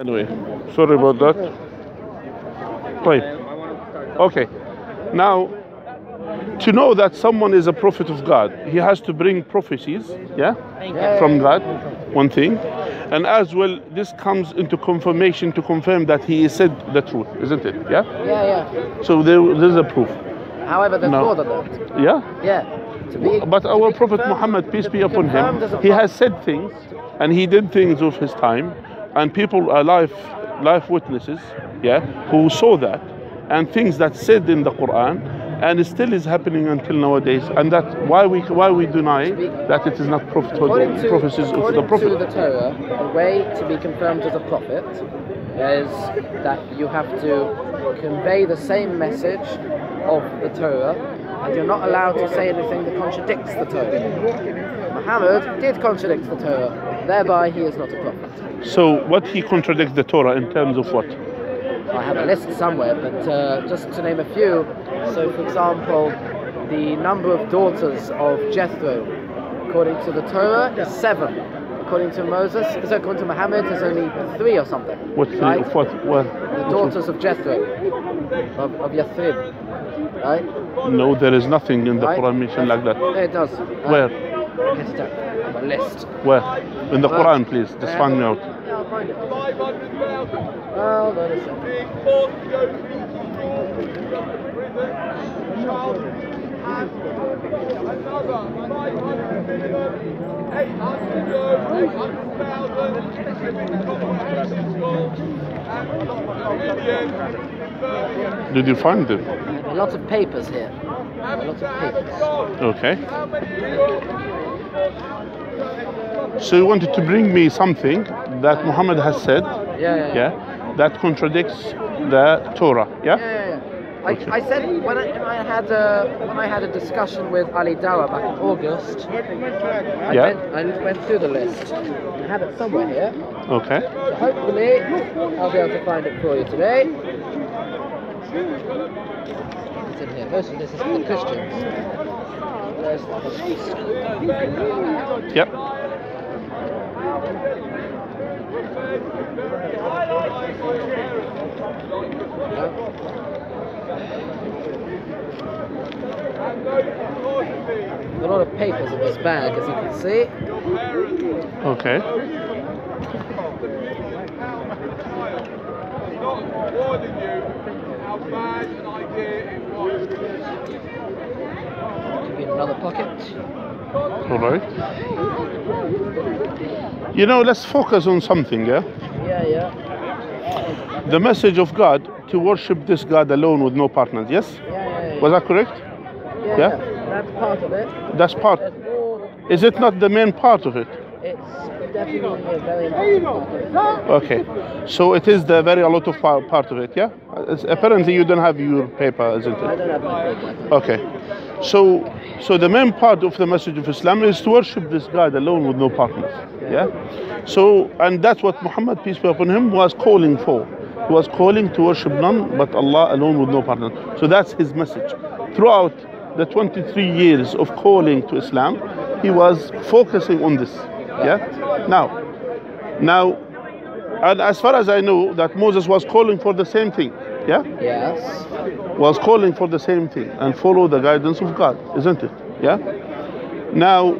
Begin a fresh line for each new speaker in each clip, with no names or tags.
Anyway, sorry about that. Right. Okay. Now, to know that someone is a prophet of God, he has to bring prophecies, yeah, from God, one thing, and as well, this comes into confirmation to confirm that he said the truth, isn't it? Yeah.
Yeah, yeah.
So there, there's a proof.
However, there's
No.
more than that.
Yeah.
Yeah. To be,
But our Prophet Muhammad, peace
to
be upon him, he has said things and he did things of his time, and people are life, life witnesses, yeah, who saw that, and things that said in the Quran, and it still is happening until nowadays, and that why we why we deny that it is not
According to,
prophecies of the
according
Prophet.
to the Torah, the way to be confirmed as a prophet is that you have to convey the same message of the Torah, and you're not allowed to say anything that contradicts the Torah. Muhammad did contradict the Torah, thereby he is not a prophet.
So what he contradicts the Torah in terms of what?
I have a list somewhere, but uh, just to name a few. So, for example, the number of daughters of Jethro, according to the Torah, is seven. According to Moses, so according to Muhammad, there's only three or something.
What three
Right?
of what? what
The daughters of Jethro, of, of Yathrib, right?
No, there is nothing in the
right?
Quran mentioned like that.
It does.
Where?
Get it up. I have a list.
Where? In the
Well,
Quran, please. Just find me uh, out.
Yeah, I'll find it. Hold on a second.
Did you find it?
Lots of papers here. Lots of papers.
Okay. So you wanted to bring me something that Muhammad has said,
Yeah, yeah, yeah.
yeah, that contradicts the Torah,
Yeah,
yeah?
yeah, yeah. I,
Okay.
I said when I, when I had a when I had a discussion with Ali Dawah back in August, I,
Yeah.
went, I went through the list. I have it somewhere here.
Okay.
So hopefully, I'll be able to find it for you today. It's in here. Most of this is for the Christians. There's the
Yep.
A lot of papers in this bag, as you can see.
Okay.
Be in another pocket.
All right. You know, let's focus on something, yeah?
Yeah, yeah.
The message of God to worship this God alone with no partners, yes?
Yeah, yeah, yeah.
Was that correct?
yeah,
yeah?
That's part of it.
That's part. Is it not the main part of it?
It's definitely a very important part of it.
Okay. So it is the very a lot of pa- part of it, yeah? It's- apparently you don't have your paper, isn't
I don't have my paper.
Okay. So so the main part of the message of Islam is to worship this God alone with no partners. Yeah? So and that's what Muhammad, peace be upon him, was calling for. He was calling to worship none but Allah alone with no partners. So that's his message. Throughout the 23 years of calling to Islam, he was focusing on this. Yeah? Now, now and as far as I know, that Moses was calling for the same thing. Yeah?
Yes.
was calling for the same thing and follow the guidance of God, isn't it? Yeah. Now,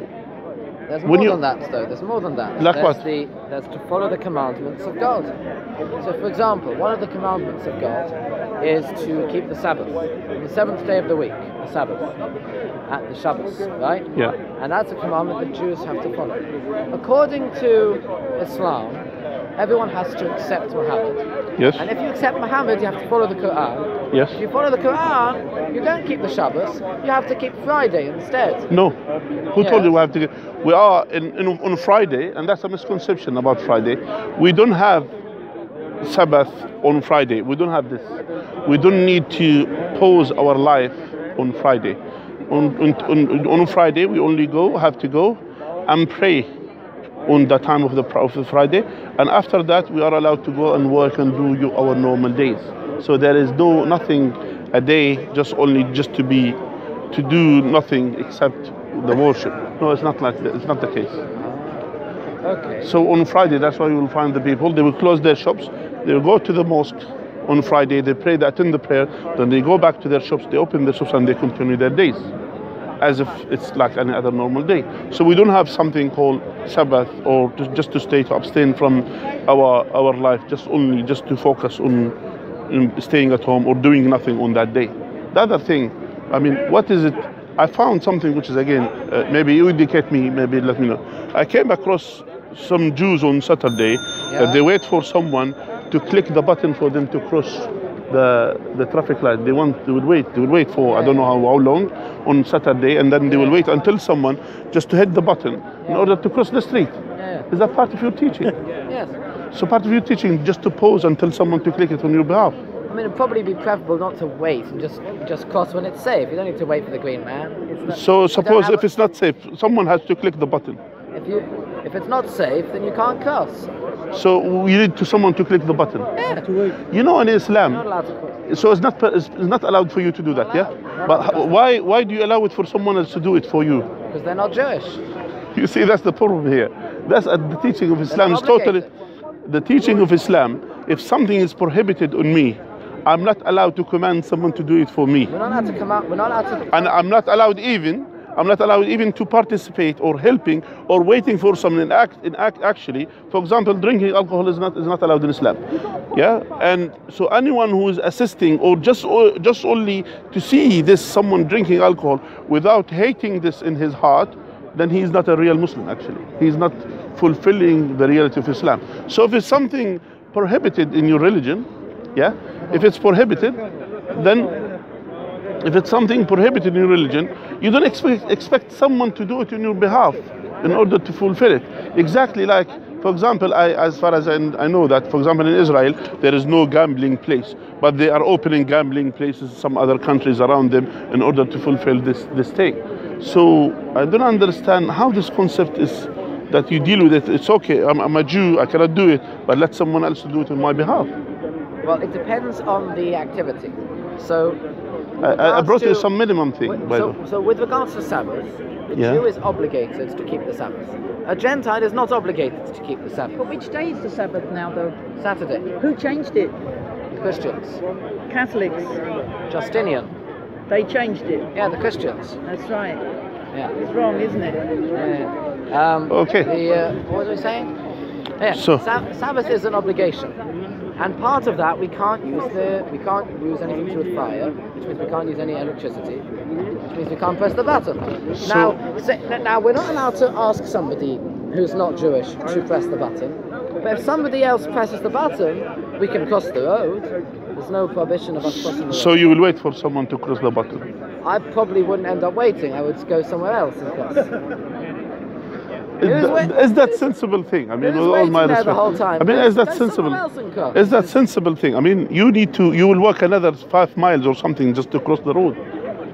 There's
When
more
you-
than that, though. There's more than that.
Like
there's
what?
The, there's to follow the commandments of God. So, for example, one of the commandments of God is to keep the Sabbath, the seventh day of the week, the Sabbath, at the Shabbos, right?
yeah,
And that's a commandment that Jews have to follow. According to Islam, everyone has to accept Muhammad.
Yes,
And if you accept Muhammad, you have to follow the Quran.
yes.
If you follow the Quran, you don't keep the Shabbos, you have to keep Friday instead.
No. Who told you we have to? Get, we are in, in, on Friday, and that's a misconception about Friday. We don't have Sabbath on Friday. We don't have this. We don't need to pause our life on Friday. On, on, on, on Friday, we only go have to go and pray on the time of the, the Friday, and after that, we are allowed to go and work and do our normal days. So there is no nothing a day just only just to be to do nothing except the worship. No, it's not like that. It's not the case.
Okay.
So on Friday, that's why you will find the people. They will close their shops. They will go to the mosque on Friday. They pray, they attend the prayer. Then they go back to their shops. They open their shops and they continue their days, as if it's like any other normal day. So we don't have something called Sabbath or to, just to stay to abstain from our our life, just only just to focus on, on staying at home or doing nothing on that day. The other thing, I mean, what is it? I found something which is again, uh, maybe you indicate me, maybe let me know. I came across some Jews on Saturday
Yeah.
that they wait for someone to click the button for them to cross the the traffic light. They want they would wait. They would wait for I don't know how, how long on Saturday, and then they will wait until someone just to hit the button in order to cross the street.
Yeah.
Is that part of your teaching?
Yes.
so part of your teaching just to pause until someone to click it on your behalf.
I mean, it'd probably be preferable not to wait and just just cross when it's safe. You don't need to wait for the green man. It's not,
So suppose if
a-
it's not safe, someone has to click the button.
if you if it's not safe, then you can't cross.
So you need to someone to click the button.
Yeah.
You know in Islam,
allowed to cross.
so it's not it's not allowed for you to do that, yeah. But why why do you allow it for someone else to do it for you?
Because they're not Jewish.
You see, that's the problem here. That's uh, the teaching of Islam. is totally the teaching of Islam. If something is prohibited on me, I'm not allowed to command someone to do it for me,
We're not allowed to out. We're not allowed to.
and I'm not allowed even. I'm not allowed even to participate or helping or waiting for someone in act in act actually. For example, drinking alcohol is not is not allowed in Islam. Yeah, and so anyone who is assisting or just or just only to see this someone drinking alcohol without hating this in his heart, then he is not a real Muslim actually. He is not fulfilling the reality of Islam. So if it's something prohibited in your religion, yeah, if it's prohibited, then if it's something prohibited in your religion, you don't expect, expect someone to do it on your behalf in order to fulfill it. Exactly like, for example, I, as far as I, I know that, for example, in Israel, there is no gambling place, but they are opening gambling places in some other countries around them in order to fulfill this, this thing. So I don't understand how this concept is that you deal with it. It's okay, I'm, I'm a Jew, I cannot do it, but let someone else do it on my behalf.
Well, it depends on the activity. So.
I, I- I
regards
brought you some minimum thing,
Wi-
by
So,
way.
so with regards to Sabbath, the
Yeah.
Jew is obligated to keep the Sabbath. A Gentile is not obligated to keep the Sabbath.
But which day is the Sabbath now, though?
Saturday,
Who changed it?
Christians.
Catholics.
Justinian.
They changed it.
Yeah, the Christians.
That's right.
Yeah.
It's wrong, isn't it?
yeah. Um,
Okay.
The, uh, what was I saying? Yeah.
So-
Sa- Sabbath is an obligation, and part of that we can't use the we can't use anything to fire, which means we can't use any electricity, which means we can't press the button.
So-
now, say, now we're not allowed to ask somebody who's not Jewish to press the button. But if somebody else presses the button, we can cross the road. There's no prohibition of us crossing the road.
So you will wait for someone to cross the button.
I probably wouldn't end up waiting. I would go somewhere else and cross.
Is,
Who's
that- is that sensible thing? I mean, with all my
there
respect.
the whole time?
I mean,
Go-
is that sensible?
somewhere else and cross.
Is that sensible thing? I mean, you need to, you will walk another five miles or something just to cross the road,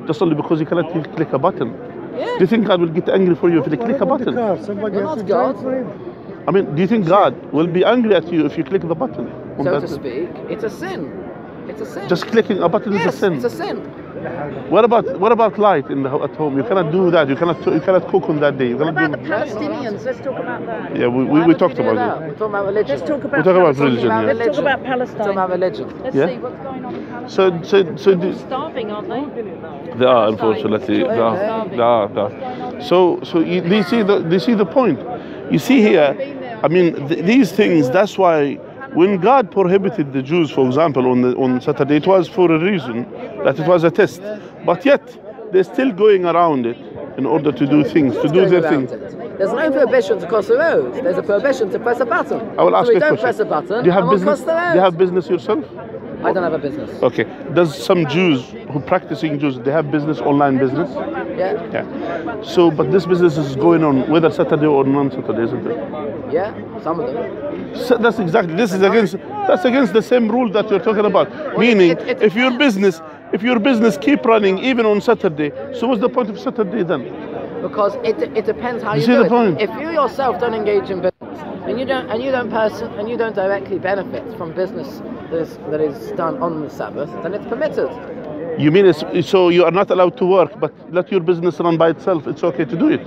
just only because you cannot click- click a button.
Yeah.
Do you think God will get angry for you if you click a button?
Somebody
You're
has
not
to drive
God.
for him.
I mean, do you think God will be angry at you if you click the button?
so to speak, it's a sin. It's a sin.
Just clicking a button
yes,
is a sin.
it's a sin.
What about what about light in the at home? You cannot do that. You cannot you cannot cook on that day. You
What
cannot
about the
do.
Palestinians? Let's talk about that.
Yeah, we, we, we talked
do
about
that?
it.
We're talking about religion.
Let's talk about
We're talking about
Palestine.
religion, yeah.
Let's talk about
We're talking
Palestine.
about religion.
Let's
Yeah.
see what's going on in Palestine.
So so so do,
starving, aren't they?
They are, unfortunately. They are. They are, they are. So, so you, do you see the, do you see the point? You see here, I mean, th- these things. That's why when God prohibited the Jews, for example, on the, on Saturday, it was for a reason that it was a test. But yet they're still going around it in order to do things, to do their
around
thing.
it. There's no prohibition to cross the road. There's a prohibition to press a button.
I will ask
so we
you a
don't
question.
press a button.
Do you have business?
cross the road.
Do you have business yourself?
I don't have a business.
Okay. Does some Jews who practicing Jews they have business online business?
Yeah,
Yeah. So, but this business is going on whether Saturday or non-Saturday, isn't it?
yeah, some of them.
So that's exactly. This is against. That's against the same rule that you're talking about. Meaning,
it- it
if your business, if your business keep running even on Saturday, so what's the point of Saturday then?
because it, it depends how
You
you,
see
do
the
it.
point?
If you yourself don't engage in business and you don't and you don't person and you don't directly benefit from business that is, that is done on the Sabbath, then it's permitted.
You mean it's, so you are not allowed to work, but let your business run by itself. It's okay to do it.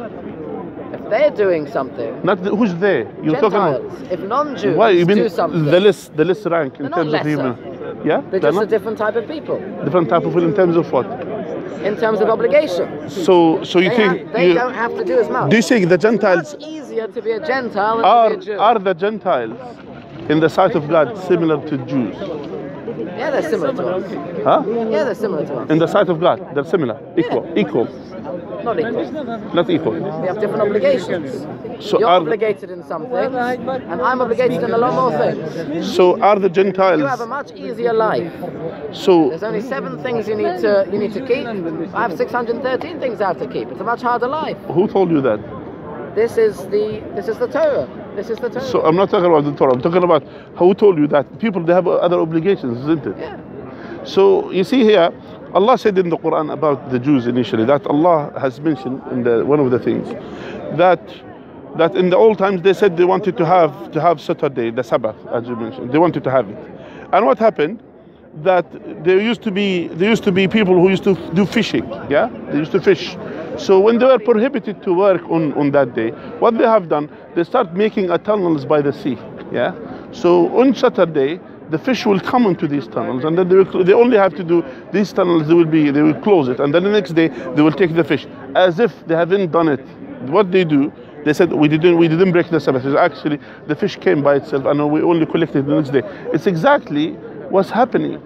If they're doing something,
Not the, who's there. You're talking
Gentiles,
about.
if non-Jews
Why you mean
do something,
the less the less rank in
not
terms of human? Yeah,
they're
they're
just a different type of people
different type of people in terms of what?
In terms of obligation.
So so you
They,
think
have, they
you,
don't have to do as much.
do you think the
It's
Gentiles
much easier to be a Gentile than
are
to be a
are the Gentiles in the sight of God similar to Jews?
yeah, they're similar to us.
Huh?
Yeah, they're similar to us.
In the sight of God, they're similar, equal, equal,
Not equal.
not equal.
We have different obligations.
So
You're
are
obligated in some things, and I'm obligated in a lot more things.
so are the Gentiles?
You have a much easier life.
So
There's only seven things you need to you need to keep. I have 613 things I have to keep. It's a much harder life.
who told you that?
This is the this is the Torah. This is the Torah.
So I'm not talking about the Torah. I'm talking about who told you that people they have other obligations, isn't it?
yeah.
So you see here, Allah said in the Quran about the Jews initially that Allah has mentioned in the one of the things that that in the old times they said they wanted to have to have Saturday, the Sabbath, as you mentioned. They wanted to have it. And what happened? That there used to be there used to be people who used to do fishing, yeah? They used to fish. So when they were prohibited to work on, on that day, what they have done, they start making tunnels by the sea, yeah? So on Saturday, the fish will come into these tunnels and then they, will, they only have to do these tunnels they will be they will close it and then the next day they will take the fish. As if they haven't done it. What they do they said we didn't we didn't break the sabbath. Actually the fish came by itself and we only collected the next day. It's exactly what's happening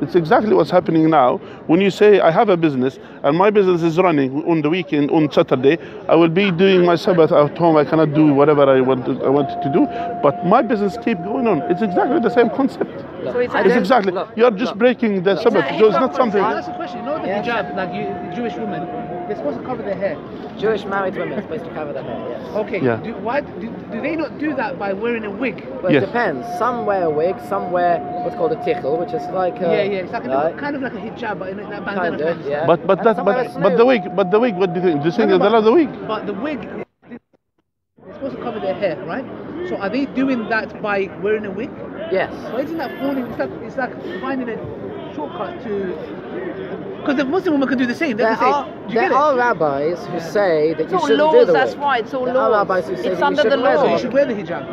it's exactly what's happening now. When you say I have a business and my business is running on the weekend on Saturday, I will be doing my Sabbath at home. I cannot do whatever I want to, I wanted to do, but my business keep going on. It's exactly the same concept.
Look,
So it's
It's exactly.
look,
You are just
look.
breaking the Sabbath.
that
So it's not
hop
something.
concert?
That's a question. You know the hijab, like you, Jewish women, they're supposed to cover their hair.
Jewish married women are supposed to cover their hair. Yes.
Okay.
Yeah.
Do, why do, do they not do that by wearing a wig?
Well,
Yes.
it depends. Some wear a wig, some wear what's called a tichel, which is like a,
yeah, yeah. It's like a,
right?
kind of like a hijab, but in that bandana.
kind of, yeah.
But but
And
that
some wear a
but but the wig but the wig. What do you think? Do you think
No, no,
they love the wig?
But the wig, they're supposed to cover their hair, right? So are they doing that by wearing a wig?
Yes.
Or isn't that falling? It's like it's like finding a shortcut to. Because the Muslim woman can do the same. They
There
can say,
are,
you
there
get it?
are rabbis who say that
It's
you
all
shouldn't do
laws,
the
that's why it's all
There are
laws.
rabbis who say
It's
that you
under the
shouldn't
So you should wear the hijab.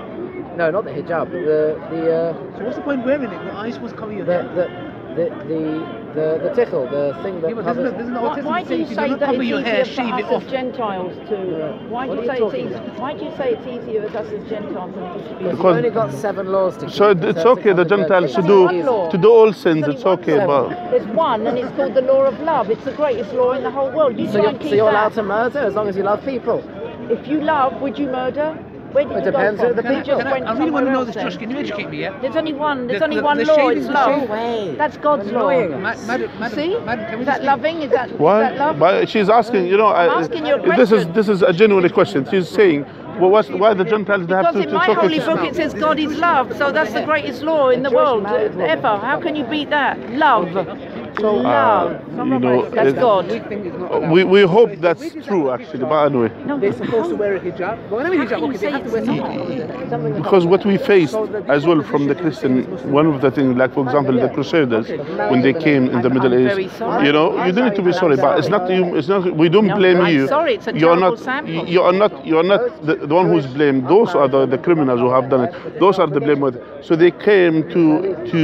No, not the hijab. The the uh,
So what's the point wearing it? Are you supposed to cover your
the
hair?
the the the the, the tichel, the thing that
Yeah, but
covers.
doesn't, doesn't
Why, why do you
say
say
if you do not
that
cover
it's
your
easier
hair,
for
shave
us
it
as? Gentiles to? Why do you
you
say it's
talking
easy? Why do you say it's easier for us as Gentiles than just to be?
You've
Because-
only got seven laws to keep.
So it- it's okay. The Gentiles to do to do all sins. It's okay, but.
There's one, and it's called the law of love. It's the greatest law in the whole world. You
so you're, so you're allowed to murder as long as you love people.
If you love, would you murder? Where did
It
you
depends
go from?
the
You
people-
just
Can I,
went
I really want to know this,
then.
Josh. Can you educate me? Yeah.
There's only one. There's
The-
only
the-
one
the
law.
shaving-
It's
the
love.
shaving-
way.
That's God's law.
annoying
Ma-
us.
madam, madam,
See?
madam,
Is that loving? Is that, is
Why?
that love?
But she's asking, you know, I,
asking you a
this is this is a genuine question. She's saying, well, what's, why the Gentiles they have
Because
to,
in
to
my
talk
holy book it says God is love, so that's the greatest law in the world
married woman.
ever. How can you beat that? Love.
Uh,
love.
you know,
That's
it-
God.
Wig thing is not allowed.
We, we hope
So if
that's true, actually.
hijab,
But anyway,
No,
They're supposed to wear a hijab. But when I mean hijab, okay, they have to wear something.
Something
because what we faced as well from the Christian, one of the things, like for example, the Crusaders, when they came in the Middle
I'm
Age,
very sorry.
you know, you don't need to be sorry, but it's not you. It's not. We don't
No,
blame
I'm
you.
sorry, it's a
you are not. You you are not. You are not the, the one who's blamed. Those are the, the criminals who have done it. Those are the blameworthy. So they came to to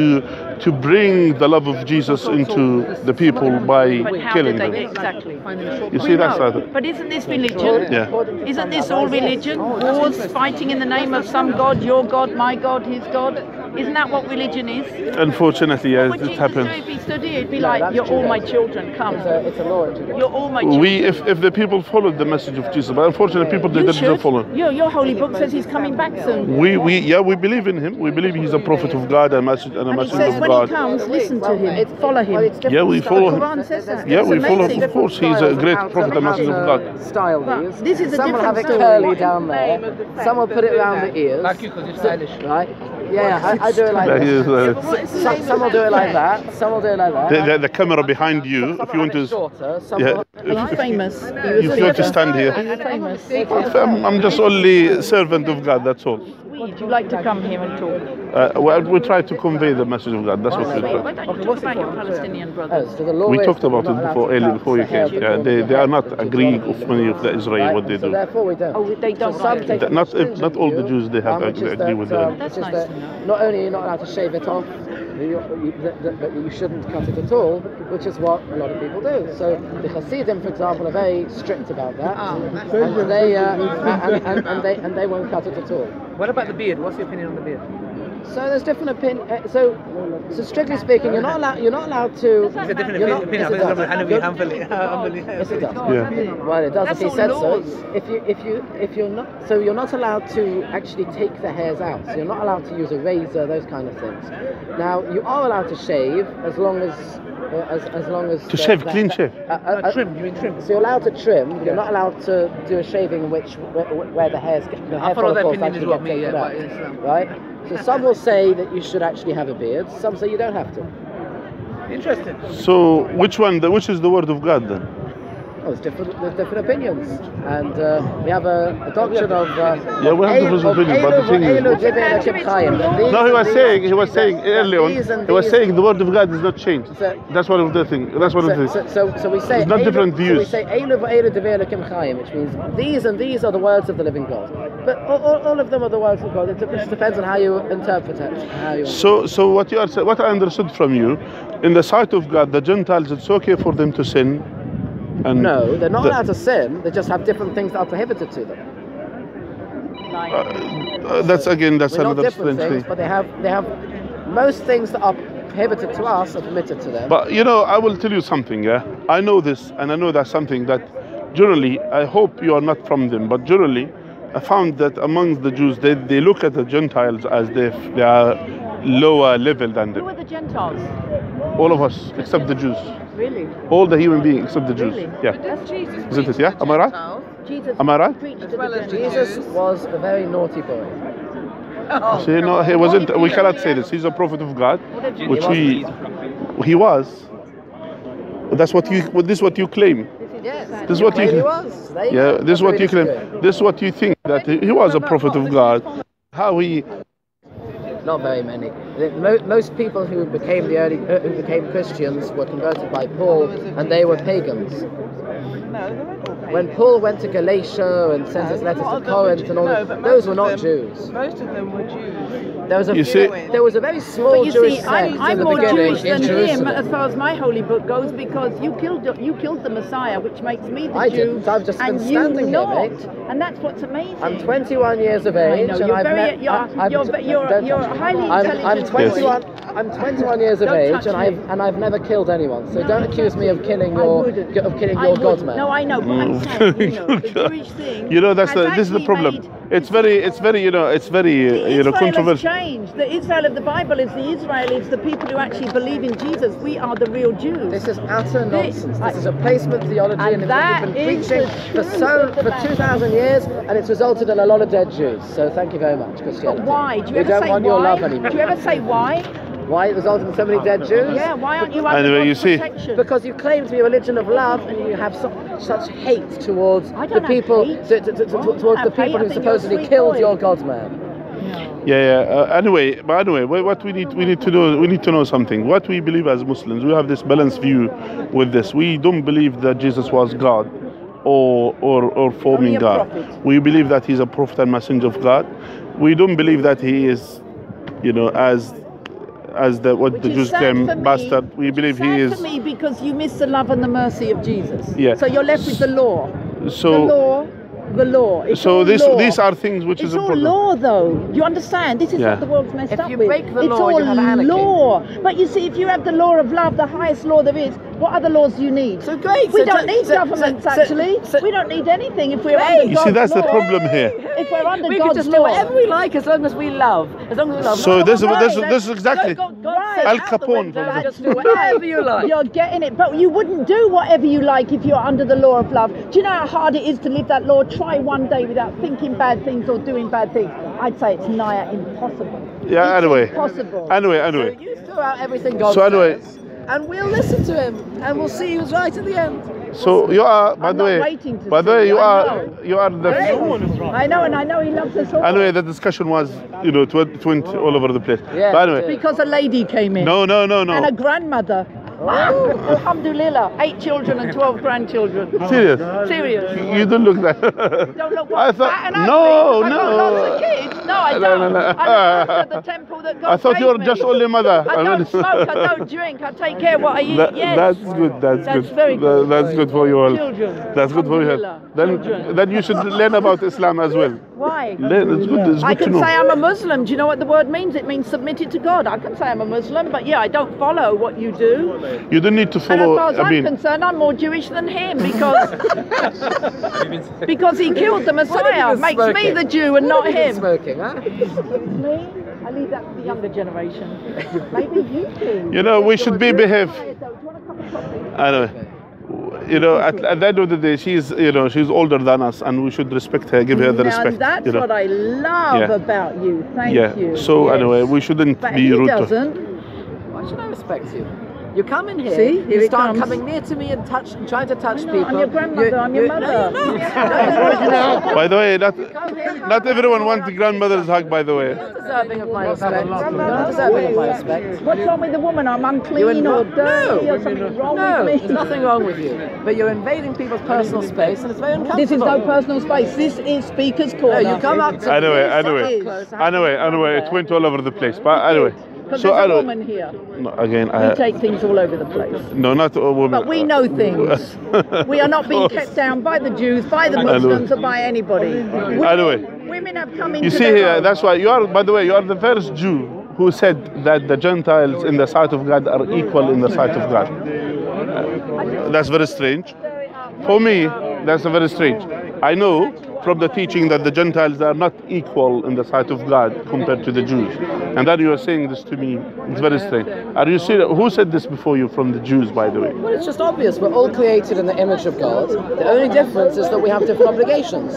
to bring the love of Jesus into the people by killing them.
exactly?
Finding a shortcut.
You see, that's
No,
how.
but isn't this religion?
Yeah.
Isn't this all religion? Wars, fighting in the name of some god, your god, my god, his god. Isn't that what religion is?
Unfortunately, yes,
Would
it
Jesus
happens.
do if he stood here? He'd be like,
that's
"You're all my children. Come.
It's a, it's a law in
You're all my children."
We, if, if the people followed the message of Jesus, but unfortunately, people they
you
didn't
should.
follow.
Your, your holy book says he's coming back soon.
We, we, yeah, we believe in him. We believe he's a prophet of God, a message, and a
And he
message
says
of
when he comes, listen to him, follow him.
Well, it's
Yeah, we follow him.
Quran says.
Yeah,
It's
we follow.
amazing.
Of course, he's a great prophet
to-
and
how
message of God.
Style
But this is a
Some will
different
have it curly down there.
name of the fact
Some will put it around the ears.
Like you, because you're stylish.
Right? Yeah, yeah. I, I do it like
Yeah, he
this.
is, uh,
But what is the
Some, some will do it like
fact?
that. Some will do it like that.
The, the, the camera behind you,
Some
if you want to,
shorter. Some
yeah,
will,
He's famous. He
if you want to stand here.
He was famous.
I'm, I'm just only servant of God. That's all.
We you like to come here and talk?
Uh, well, we try to convey the message of God. That's what we
Why
do.
don't you talk about your? Palestinian brothers?
so the law
We talked about it before,
to
earlier, before you came. Yeah, they, they are not agreeing with many of the Israel what they do.
therefore we don't.
Oh, they don't
some
like
take
it.
a
Not- not all the Jews, they have
view, um, which
agree-
is
agree
that,
with
um,
them.
That's nice
that
to know.
not only you're you not allowed to shave it off, you, you, that, that, that you shouldn't cut it at all, which is what a lot of people do. So the Hasidim, for example, are very strict about that, and they uh, and, and, and they and they won't cut it at all.
What about the beard? What's your opinion on the beard?
So there's different opinion. Uh, so, so strictly speaking, you're not allowed. You're not allowed to.
It's a different
you're not-
opinion.
yes, it does.
Hanafi,
You're-
Hanbali, Hanbali.
Yes, it does.
Yeah.
Well, it does
That's
if he
all
said
laws.
so. If you, if you, if you're not, so you're not allowed to actually take the hairs out. So you're not allowed to use a razor, those kind of things. Now you are allowed to shave as long as, uh, as, as long as
To shave, clean shave.
Uh, uh,
Uh, trim, you mean trim?
So you're allowed to trim. You're not allowed to do a shaving in which where, where the hairs get, the
I
hair
follow that
follicles
opinion as
actually get
me,
taken
yeah,
out.
but it's, um,
Right. So some will say that you should actually have a beard. Some say you don't have to.
Interesting.
So which one? The, which is the word of God then?
Well, there's different, there's different opinions, and uh, we have a, a doctrine of. Uh,
Yeah, we have different opinions, but the
of
thing is-
Eilu Divrei Elokim Chaim. These
No, he was saying. He was saying earlier on. He was saying the word of God is not changed.
So-
That's one of the thing. That's one of the
So,
things.
so, so, so we say
It's not
Eilu-
different
So we say Eilu Eilu Divrei Elokim which means these and these are the words of the living God. But all, all, all of them are the words of God. It just depends on how you interpret it. How you
So, so what you are what I understood from you, in the sight of God, the Gentiles, it's okay for them to sin. And
no, they're not
the-
allowed to sin. They just have different things that are prohibited to them.
uh, that's again, that's
Well, not
another
different
strange
things,
thing.
but they have they have most things that are prohibited to us are permitted to them.
But you know, I will tell you something. Yeah, I know this, and I know that's something that generally, I hope you are not from them, but generally, I found that amongst the Jews, they, they look at the Gentiles as if they are lower level than them.
Who
them.
are the Gentiles?
All of us, except the Jews.
Really?
All the human beings except the Jews.
Really?
Yeah.
That's Jesus.
Isn't it? Yeah. Am I right?
Jesus
Am I right?
preached to
well as.
Jesus was a very naughty boy.
Oh,
See, no, he wasn't. We cannot say this. He's a prophet of God, which we, he was. That's what you. This is what you claim.
Yes,
This is what
Maybe he
you.
was. There
Yeah. This is what you
That's
claim. This is what you think that he he was a prophet of God. How he.
Not very many. Most people who became the early, who became Christians were converted by Paul, and they were pagans. When Paul went to Galatia and sent his letters to Corinth and all,
no,
those were not
them-
Jews.
Most of them were Jews.
There was a
You see-
there was a very small
But you
Jewish
see, I'm,
sect
I'm
in the
more
beginning
Jewish
in
than him as far as my holy book goes because you killed you killed the Messiah, which makes me the
I
Jew,
didn't. I've just
and
been
you
standing here,
not.
mate.
And that's what's amazing.
I'm 21 years of
I
age,
know, you're
I've
very-
met.
you're-
I- I've-
you're ve- you're-
don't
you're
touch me.
highly
I'm, I'm
intelligent
21. I'm 21 years of
Don't
age, and. I've and I've never killed anyone. So
No,
don't accuse me of killing your
wouldn't.
of killing your
wouldn't.
God man.
No, I know, but I'm
Mm.
saying, you know, the Jewish thing.
You know, that's the, this is the problem. It's very, it's very, you know, it's very, uh,
The
you know,
Israel has
controversial.
changed. The Israel of the Bible is the Israelis, the people who actually believe in Jesus. We are the real Jews.
This is utter
This-
nonsense. This is a placement theology,
And
and, it's
that
what you've been preaching for so for 2,000 years, and it's resulted in a lot of dead Jews. So thank you very much, Christianity.
But why? Do you
we
ever
don't
say
want
why?
your love anymore.
Do you ever say why?
Why it resulted in so many dead Jews?
Yeah, why aren't you under
Anyway,
God's
you see-
Because you claim to be a religion of love and you have so, such hate towards the people,
hate.
to, to, to, to- towards the people who
think you're a
supposedly killed
boy.
your God man.
Yeah, yeah. Uh, anyway, but anyway, wha- what we need, we need to know, we need to know something. What we believe as Muslims, we have this balanced view with this. We don't believe that Jesus was God, or or or forming God.
prophet.
We believe that he's a prophet and messenger of God. We don't believe that he is, you know, as as the what
Which
the Jews
sad
claim, bastard. We
which
believe
sad
he is.
for me because you miss the love and the mercy of Jesus.
Yeah.
So you're left with the law.
So
the law, the law. It's
so
all
this
law.
these are things which
It's
is a
all
problem.
law, though. Do you understand? This is
Yeah.
what the world's messed
If
up
you break the
it's
law,
all
you have anarchy.
law. But you see, if you have the law of love, the highest law there is, what other laws do you need?
So great.
we
so
don't
ju-
need
so-
governments,
so- so-
actually.
so-
we don't need anything if we're
Great.
under
You see,
God's
that's the problem here.
If we're under
we
God's
can just do whatever we like as long as we love. As long as we love.
So
No,
this is
no,
this is
no,
this is exactly.
God, God
Right.
Al Capone,
window. Just do whatever you like.
You're getting it, but you wouldn't do whatever you like if you're under the law of love. Do you know how hard it is to live that law? Try one day without thinking bad things or doing bad things. I'd say it's nigh impossible.
Yeah.
It's
Anyway.
impossible.
Anyway.
So you throw out everything God
So anyway-
says, and we'll listen to him, and we'll see who's right at the end.
So you are, by
I'm
the way,
waiting to
by the way, you
I
are,
know.
you are the.
I know, and I know he loves us all.
Anyway, the discussion was, you know, it went, all over the place.
Yes,
but
it
anyway.
Because a lady came in.
no, no, no, no.
And a grandmother. Alhamdulillah. Eight children and 12 grandchildren.
Serious.
Serious.
You don't look that.
Don't look
I thought-
and
no.
I've
no.
got lots of kids. No, I don't.
no, no.
I'm the the temple that God
I thought you were just
me.
only mother.
I
I
don't smoke, I don't drink, I take care of what I eat.
That-
yes.
That's good. That's,
That's
good.
very good.
That- that's good for you all.
Children.
That's good for
Alhamdulillah.
health. Then, then you should learn about Islam as well.
Why?
Learn. It's good. It's
I
good to
can
know.
say I'm a Muslim. Do you know what the word means? It means submitted to God. I can say I'm a Muslim, but yeah, I don't follow what you do.
You don't need to
And as far as
I
I'm
mean,
concerned, I'm more Jewish than him because because he killed the
What have you
Messiah.
been
Makes me the Jew and
What
not
have you been
him.
Smoking, huh?
Me? I leave that to the younger generation. Maybe you do.
you know, we should be behave. Oh, anyway, you know, at, at the end of the day, she's, you know, she's older than us, and we should respect her, give her the
now
respect.
that's
you know.
what I love
Yeah.
about you. Thank
yeah.
you.
So
Yes.
anyway, we shouldn't
but
be
he
rude to her.
doesn't.
Why should I respect you? You come in here,
See, here
you start
comes.
coming near to me and touch, and trying to touch
I know,
people.
I'm your grandmother, I'm your mother.
you're. No, you're not.
By the way, not, not everyone wants the grandmother's hug. By the way.
You're deserving of my respect. You're not deserving of my respect.
What's wrong with the woman? I'm unclean
You
or dirty
no.
or something wrong
No,
with
there's nothing wrong with you. But you're invading people's personal space, and it's very uncomfortable.
This is no personal space. This is speaker's Corner.
No, you come up to
Anyway,
me,
anyway,
sit close, have
anyway, anyway, it went all over the place. But anyway,
Because
so
there's a woman here.
no, again,
We
I,
take things all over the place.
no, not a woman.
But we know things. We are not being kept down by the Jews, by the Muslims, or by anybody. Women,
Anyway.
women have come into
You see here,
own.
that's why you are. By the way, you are the first Jew who said that the Gentiles in the sight of God are equal in the sight of God. That's very strange. For me, that's very strange. I know from the teaching that the Gentiles are not equal in the sight of God compared to the Jews, and that you are saying this to me, it's very strange. Are you serious? Who said this before you from the Jews, by the way?
Well, it's just obvious. We're all created in the image of God. The only difference is that we have different obligations.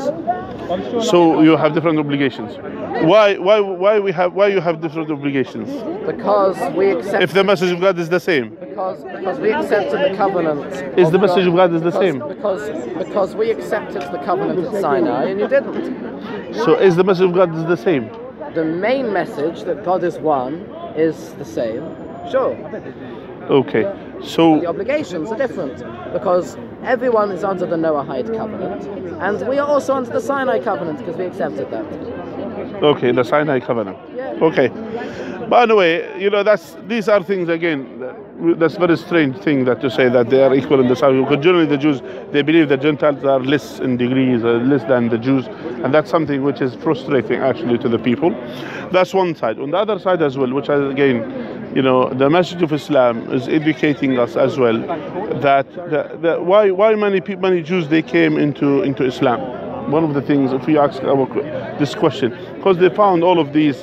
So you have different obligations. Why? Why? Why we have? Why you have different obligations?
Because we accept.
If the message of God is the same.
because because we accepted the covenant.
Is the message of God is the
because,
same?
Because because we accepted the covenant at Sinai and you didn't.
So is the message of God is the same?
The main message that God is one is the same. Sure.
Okay. So.
The obligations are different because everyone is under the Noahide covenant and we are also under the Sinai covenant because we accepted that.
okay, the Sinai covenant.
Yeah.
Okay. By the way, you know that's these are things again. that- That's very strange thing that to say that they are equal in the South. Because generally the Jews they believe the Gentiles are less in degrees, uh, less than the Jews, and that's something which is frustrating actually to the people. That's one side. On the other side as well, which is again, you know, the message of Islam is educating us as well that the, the, why why many people, many Jews they came into into Islam. One of the things, if we ask our, this question, because they found all of these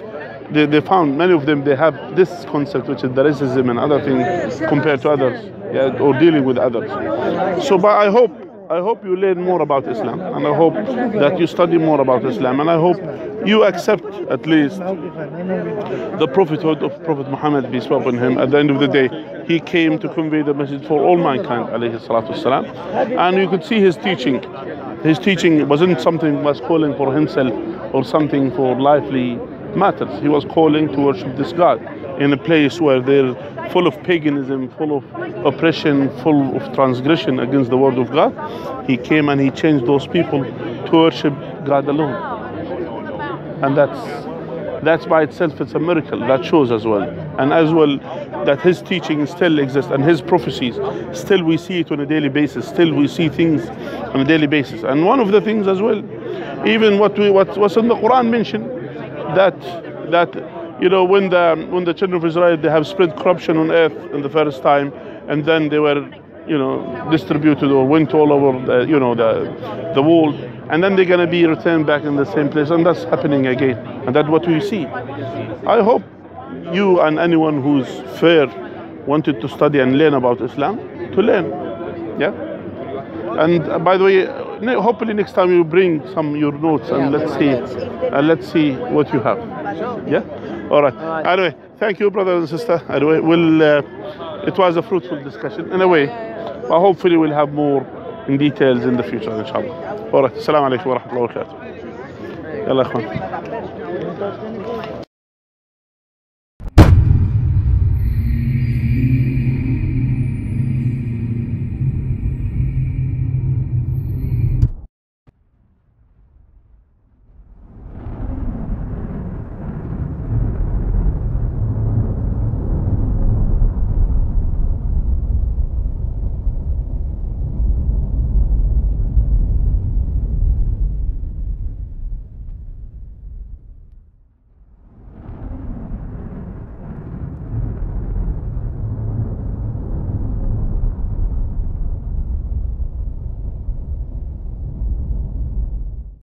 they, they found many of them they have this concept which is the racism and other things compared to others. Yeah, or dealing with others. So but i hope i hope you learn more about islam and i hope that you study more about islam and i hope you accept at least the prophethood of prophet muhammad peace be upon him. At the end of the day he came to convey the message for all mankind and you could see his teaching. His teaching wasn't something was calling for himself or something for lively matters. He was calling to worship this God in a place where they're full of paganism, full of oppression, full of transgression against the word of God. He came and he changed those people to worship God alone. And that's that's by itself it's a miracle. That shows as well. And as well that his teaching still exists and his prophecies still we see it on a daily basis. Still we see things on a daily basis. And one of the things as well, even what we what was in the Quran mentioned that that you know when the when the children of Israel they have spread corruption on earth in the first time and then they were you know distributed or went all over the you know the the world and then they're going to be returned back in the same place and that's happening again and that's what we see. I hope you and anyone who's fair wanted to study and learn about Islam to learn yeah? And uh, by the way, hopefully next time you bring some your notes and
Yeah,
let's
bring
see,
my notes.
and let's see what you have. Yeah. All right.
right.
Anyway, thank you, brother and sister. Anyway, we'll. Uh, it was a fruitful discussion in a way, but hopefully we'll have more in details in the future inshallah alright السلام عليكم ورحمة الله وبركاته يلا يا اخوان